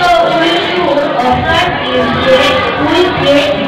So we should offer you with great